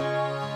Música